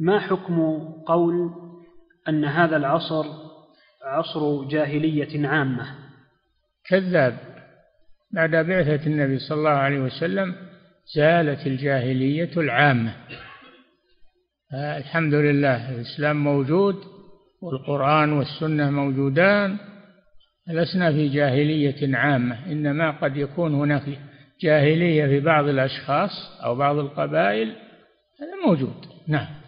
ما حكم قول أن هذا العصر عصر جاهلية عامة؟ كذاب. بعد بعثة النبي صلى الله عليه وسلم زالت الجاهلية العامة. الحمد لله الإسلام موجود والقرآن والسنة موجودان لسنا في جاهلية عامة. إنما قد يكون هناك جاهلية في بعض الأشخاص أو بعض القبائل هذا موجود. نعم.